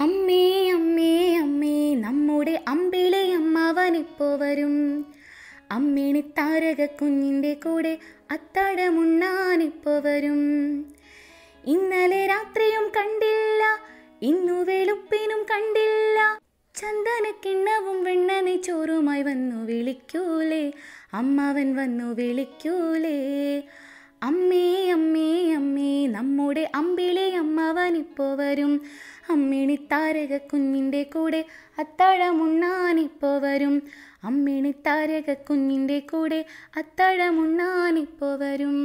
അമ്മേ അമ്മേ അമ്മേ നമ്മുടെ അമ്പിളി അമ്മാവൻ വരും. അമ്മേണി താരക കുഞ്ഞിന്റെ കൂടെ അത്താഴമുണ്ണാൻ വരും. ഇന്നലെ രാത്രിയും കണ്ടില്ല ഇന്നു വെളുപ്പിനും കണ്ടില്ല. ചന്ദനക്കിണ്ണവും വെണ്ണനെ ചോറുമായി വന്നു വിളിക്കൂലേ അമ്മാവൻ വന്നു വിളിക്കൂലേ. അമ്മേ നമ്മുടെ അമ്പിളി അമ്മാവൻ ഇപ്പോ വരും. അമ്മിണി താരക കുഞ്ഞിന്റെ കൂടെ അത്താഴമുണ്ണാനിപ്പോ വരും. അമ്മിണി താരക കുഞ്ഞിന്റെ കൂടെ അത്താഴമുണ്ണാനിപ്പോ വരും.